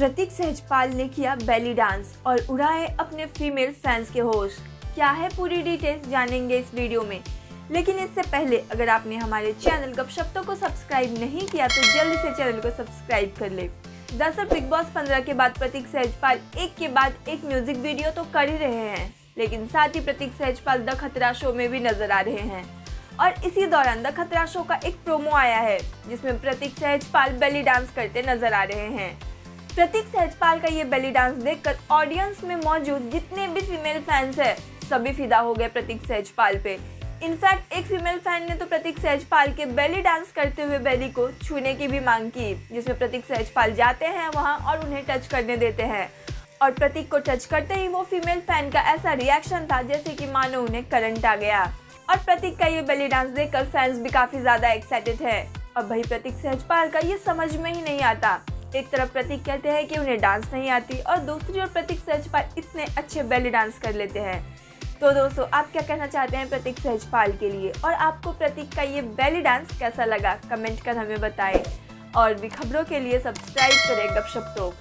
प्रतीक सहजपाल ने किया belly dance और उड़ाए अपने फीमेल फैंस के होश। क्या है पूरी डिटेल जानेंगे इस वीडियो में। लेकिन इससे पहले अगर आपने हमारे चैनल गपशप्तों को सब्सक्राइब नहीं किया तो जल्दी से चैनल को सब्सक्राइब कर ले। दरअसल बिग बॉस 15 के बाद प्रतीक सहजपाल एक के बाद एक म्यूज़िक वीडियो तो कर ही रहे हैं। लेकिन साथ ही प्रतीक सहजपाल द खतरा शो में भी नज़र आ रहे हैं। और इसी दौरान द खतरा शो का एक प्रोमो आया है, जिसमें प्रतीक सहजपाल बेली डांस करते नज़र आ रहे हैं। प्रतीक सहजपाल का ये बेली डांस देखकर ऑडियंस में मौजूद जितने भी फीमेल फैंस है, सभी फिदा हो गए प्रतीक सहजपाल पे। इनफैक्ट एक फीमेल फ़ैन ने तो प्रतीक सहजपाल के बेली डांस करते हुए बेली को छूने की भी मांग की, जिसमें प्रतीक सहजपाल जाते हैं वहाँ और उन्हें टच करने देते हैं। और प्रतीक को टच करते ही वो फीमेल फ़ैन का ऐसा रिएक्शन था जैसे कि मानो उन्हें करंट आ गया। और प्रतीक का ये बेली डांस देखकर फैंस भी काफ़ी ज़्यादा एक्साइटेड है। और भाई प्रतीक सहजपाल का ये समझ में ही नहीं आता एक तरफ़ प्रतीक कहते हैं कि उन्हें डांस नहीं आती और दूसरी ओर प्रतीक सहजपाल इतने अच्छे बैली डांस कर लेते हैं। तो दोस्तों, आप क्या कहना चाहते हैं प्रतीक सहजपाल के लिए? और आपको प्रतीक का ये बैली डांस कैसा लगा? कमेंट कर हमें बताएँ। और भी खबरों के लिए सब्सक्राइब करें गपशप टॉक